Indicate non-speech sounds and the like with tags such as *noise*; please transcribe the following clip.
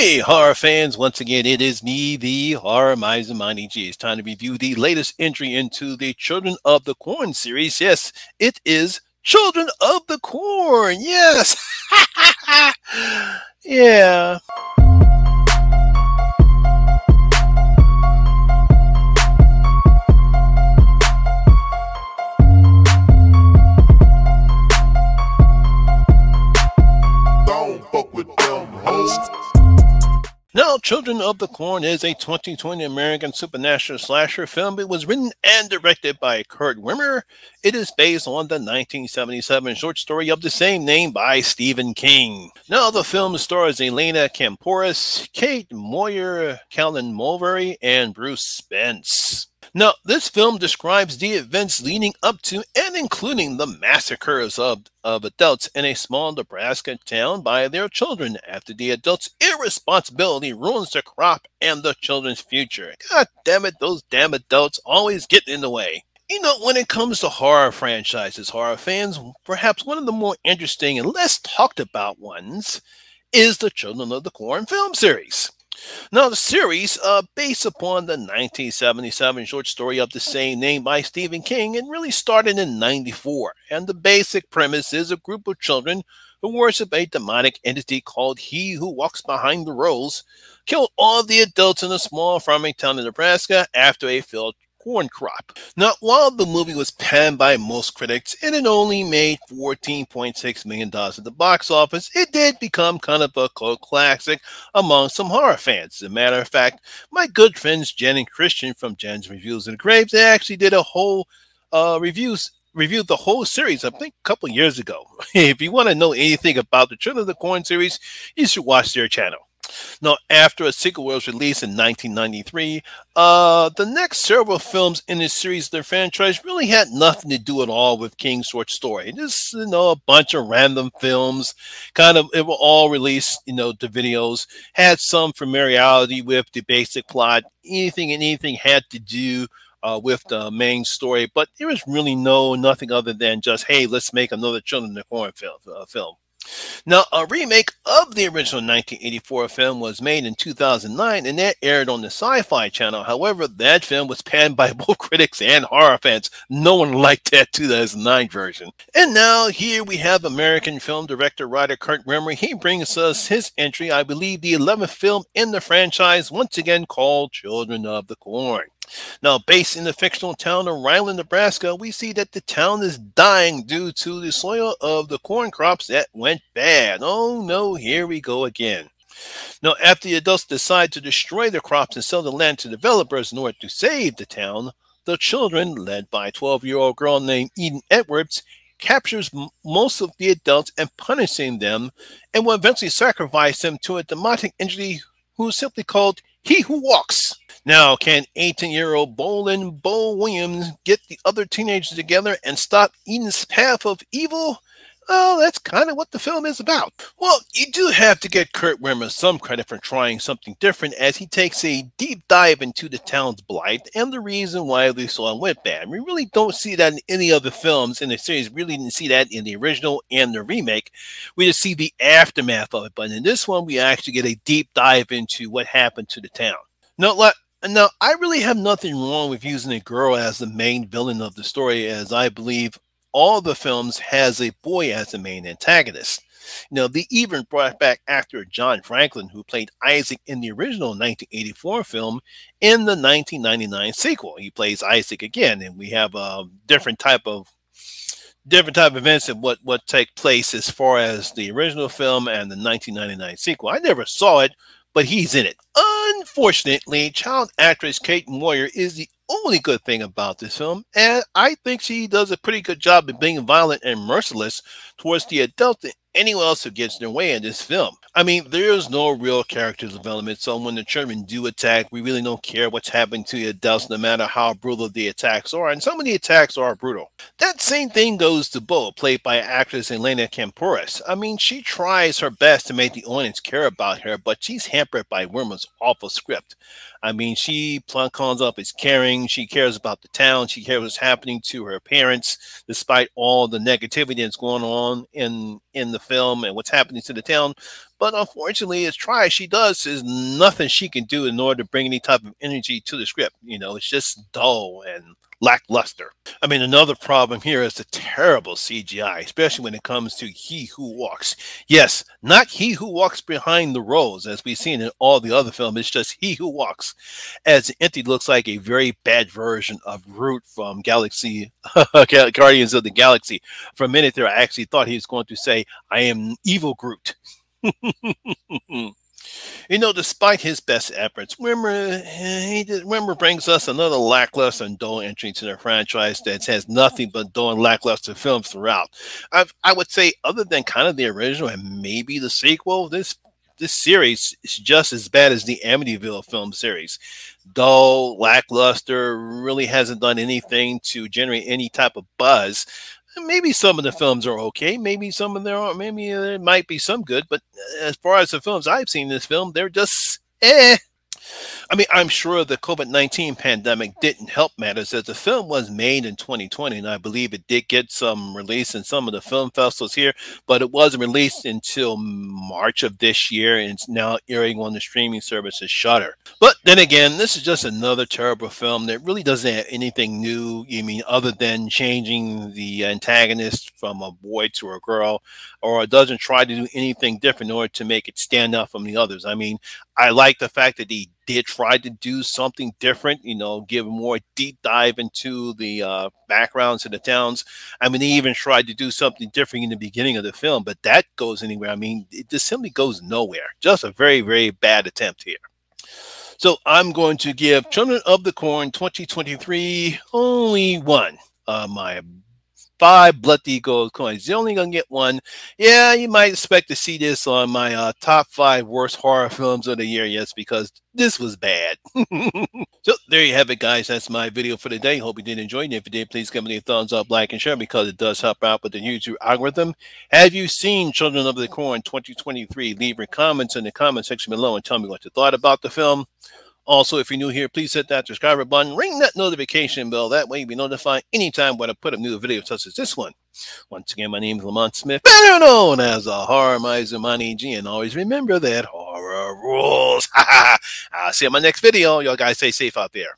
Hey, horror fans, once again, it is me, the Horror Monty G. It's time to review the latest entry into the Children of the Corn series. Yes, it is Children of the Corn. Yes. *laughs* yeah. Now, Children of the Corn is a 2020 American supernatural slasher film. It was written and directed by Kurt Wimmer. It is based on the 1977 short story of the same name by Stephen King. Now, the film stars Elena Kampouris, Kate Moyer, Callan Mulvey, and Bruce Spence. Now, this film describes the events leading up to and including the massacres of, of adults in a small Nebraska town by their children after the adults' irresponsibility ruins the crop and the children's future. God damn it, those damn adults always get in the way. You know, when it comes to horror franchises, horror fans, perhaps one of the more interesting and less talked about ones is the Children of the Corn film series. Now, the series, uh, based upon the 1977 short story of the same name by Stephen King, and really started in 94. And the basic premise is a group of children who worship a demonic entity called He Who Walks Behind the Rows, killed all the adults in a small farming town in Nebraska after a failed corn crop. Now, while the movie was panned by most critics and it only made $14.6 million at the box office, it did become kind of a cult classic among some horror fans. As a matter of fact, my good friends Jen and Christian from Jen's Reviews and Graves, they actually did a whole uh, reviews reviewed the whole series, I think a couple years ago. *laughs* if you want to know anything about the Children of the Corn series, you should watch their channel. Now, after a sequel was released in 1993, uh, the next several films in this series, the franchise, really had nothing to do at all with King's short story. Just, you know, a bunch of random films, kind of, it were all released, you know, to videos, had some familiarity with the basic plot, anything and anything had to do uh, with the main story, but there was really no nothing other than just hey, let's make another Children of the Corn film. Uh, film. Now, a remake of the original 1984 film was made in 2009 and that aired on the Sci Fi Channel. However, that film was panned by *laughs* both critics and horror fans. No one liked that 2009 version. And now, here we have American film director writer Kurt Wimmer. He brings us his entry, I believe, the 11th film in the franchise, once again called Children of the Corn. Now, based in the fictional town of Ryland, Nebraska, we see that the town is dying due to the soil of the corn crops that went bad. Oh no, here we go again. Now, after the adults decide to destroy the crops and sell the land to developers in order to save the town, the children, led by a 12 year old girl named Eden Edwards, captures most of the adults and punishing them and will eventually sacrifice them to a demonic entity who is simply called He Who Walks. Now, can 18 year old Boleyn Bo Williams get the other teenagers together and stop Eden's path of evil? Well, that's kind of what the film is about. Well, you do have to get Kurt Wimmer some credit for trying something different as he takes a deep dive into the town's blight and the reason why they saw went bad. We really don't see that in any other films in the series. We really didn't see that in the original and the remake. We just see the aftermath of it. But in this one, we actually get a deep dive into what happened to the town. Now, now, I really have nothing wrong with using a girl as the main villain of the story, as I believe all the films has a boy as the main antagonist. You know, they even brought back actor John Franklin, who played Isaac in the original 1984 film, in the 1999 sequel. He plays Isaac again, and we have a different type of different type of events and what what take place as far as the original film and the 1999 sequel. I never saw it, but he's in it. Unfortunately, child actress Kate Moyer is the only good thing about this film, and I think she does a pretty good job of being violent and merciless towards the adult anyone else who gets in their way in this film. I mean, there is no real character development, so when the children do attack, we really don't care what's happening to the adults, no matter how brutal the attacks are, and some of the attacks are brutal. That same thing goes to Bo, played by actress Elena Kampouris. I mean, she tries her best to make the audience care about her, but she's hampered by Wimmer's awful script. I mean, she comes up as caring. She cares about the town. She cares what's happening to her parents, despite all the negativity that's going on in in the film and what's happening to the town. But unfortunately, as try she does, there's nothing she can do in order to bring any type of energy to the script. You know, it's just dull and lackluster. I mean, another problem here is the terrible CGI, especially when it comes to He Who Walks. Yes, not He Who Walks Behind the Rows, as we've seen in all the other films. It's just He Who Walks, as the looks like a very bad version of Groot from Galaxy *laughs* Guardians of the Galaxy. For a minute there, I actually thought he was going to say, I am evil Groot. *laughs* You know, despite his best efforts, Wimmer, eh, he did, Wimmer brings us another lackluster and dull entry to the franchise that has nothing but dull and lackluster films throughout. I, I would say, other than kind of the original and maybe the sequel, this this series is just as bad as the Amityville film series. Dull, lackluster, really hasn't done anything to generate any type of buzz maybe some of the films are okay. Maybe some of them are. Maybe there might be some good. But as far as the films I've seen this film, they're just eh. I mean, I'm sure the COVID 19 pandemic didn't help matters as the film was made in 2020, and I believe it did get some release in some of the film festivals here, but it wasn't released until March of this year, and it's now airing on the streaming services Shudder. But then again, this is just another terrible film that really doesn't have anything new, you mean, other than changing the antagonist from a boy to a girl, or doesn't try to do anything different in order to make it stand out from the others. I mean, I like the fact that he did try to do something different, you know, give a more deep dive into the uh, backgrounds of the towns. I mean, he even tried to do something different in the beginning of the film, but that goes anywhere. I mean, it just simply goes nowhere. Just a very, very bad attempt here. So I'm going to give Children of the Corn 2023 only one of my five Bloody Gold coins. You're only to get one. Yeah, you might expect to see this on my uh, top five worst horror films of the year. Yes, because this was bad. *laughs* so there you have it, guys. That's my video for today. Hope you did enjoy it. If you did, please give me a thumbs up, like, and share because it does help out with the YouTube algorithm. Have you seen Children of the Corn 2023? Leave your comments in the comment section below and tell me what you thought about the film. Also, if you're new here, please hit that subscribe button, ring that notification bell. That way you'll be notified anytime when I put a new video such as this one. Once again, my name is Lamont Smith, better known as a Horror Miser Monty G, and always remember that horror rules. *laughs* I'll see you in my next video. Y'all guys stay safe out there.